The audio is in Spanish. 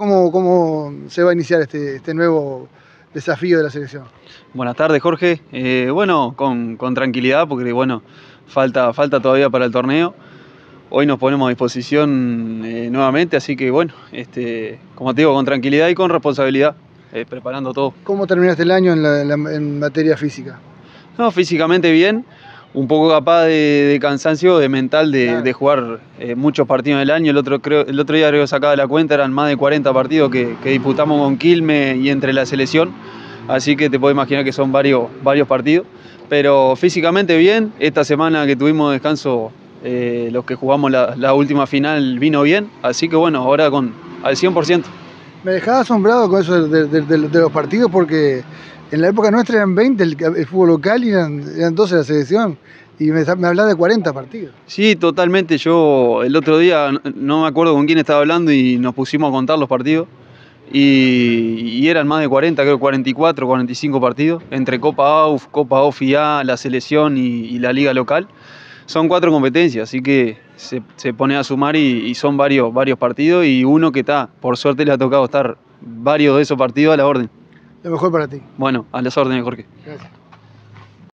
¿Cómo, cómo se va a iniciar este, este nuevo desafío de la selección? Buenas tardes, Jorge. Eh, bueno, con, con, tranquilidad, porque bueno, falta, falta todavía para el torneo. Hoy nos ponemos a disposición eh, nuevamente, así que bueno, este, como te digo, con tranquilidad y con responsabilidad, eh, preparando todo. ¿Cómo terminaste el año en, la, en, la, en materia física? No, físicamente bien un poco capaz de, de cansancio, de mental, de, claro. de jugar eh, muchos partidos en el año. El otro, creo, el otro día creo que sacaba la cuenta, eran más de 40 partidos que, que, disputamos con Quilme y entre la selección. Así que te puedo imaginar que son varios, varios partidos. Pero físicamente bien, esta semana que tuvimos descanso, eh, los que jugamos la, la, última final vino bien. Así que bueno, ahora con al 100%. Me dejaba asombrado con eso de los partidos porque en la época nuestra eran 20 el, fútbol local y eran, eran 12 la selección. Y me, me hablaba de 40 partidos. Sí, totalmente. Yo el otro día, no me acuerdo con quién estaba hablando y nos pusimos a contar los partidos. Y, eran más de 40, creo 44, 45 partidos, entre Copa AUF, Copa AUF y A, la selección y, y, la liga local. Son cuatro competencias, así que se, se pone a sumar y, y, son varios, varios partidos y uno que está, por suerte le ha tocado estar varios de esos partidos a la orden. Lo mejor para ti. Bueno, a las órdenes, Jorge. Gracias.